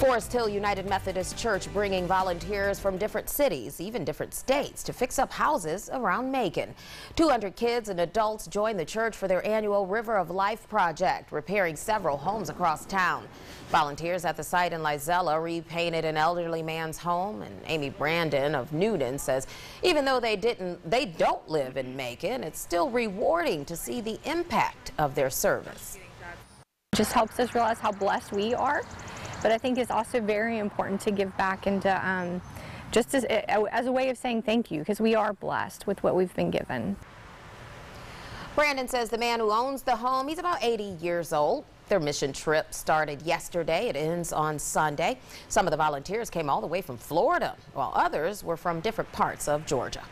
Forest Hill United Methodist Church bringing volunteers from different cities, even different states, to fix up houses around Macon. 200 kids and adults joined the church for their annual River of Life project, repairing several homes across town. Volunteers at the site in Lizella repainted an elderly man's home, and Amy Brandon of Newton says even though they didn't, they don't live in Macon, it's still rewarding to see the impact of their service. just helps us realize how blessed we are. But I think it's also very important to give back and to, um, just as, as a way of saying thank you because we are blessed with what we've been given. Brandon says the man who owns the home, he's about 80 years old. Their mission trip started yesterday. It ends on Sunday. Some of the volunteers came all the way from Florida, while others were from different parts of Georgia.